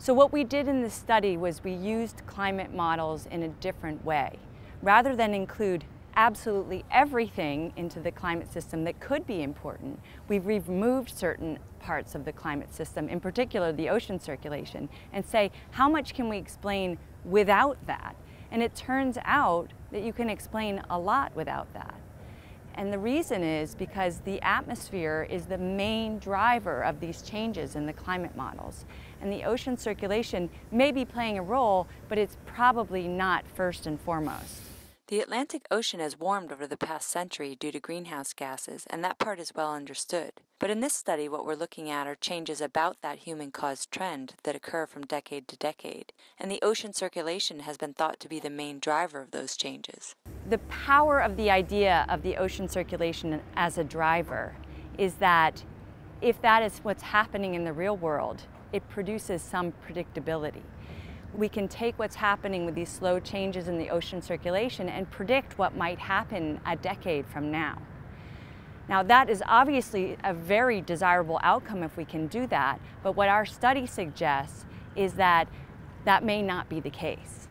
So what we did in this study was we used climate models in a different way. Rather than include absolutely everything into the climate system that could be important, we've removed certain parts of the climate system, in particular the ocean circulation, and say, how much can we explain without that? And it turns out that you can explain a lot without that. And the reason is because the atmosphere is the main driver of these changes in the climate models. And the ocean circulation may be playing a role, but it's probably not first and foremost. The Atlantic Ocean has warmed over the past century due to greenhouse gases, and that part is well understood. But in this study, what we're looking at are changes about that human caused trend that occur from decade to decade, and the ocean circulation has been thought to be the main driver of those changes. The power of the idea of the ocean circulation as a driver is that if that is what's happening in the real world, it produces some predictability we can take what's happening with these slow changes in the ocean circulation and predict what might happen a decade from now. Now that is obviously a very desirable outcome if we can do that, but what our study suggests is that that may not be the case.